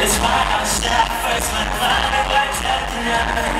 That's why I'm stop first when mine works out tonight